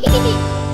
Kiki Kiki Kiki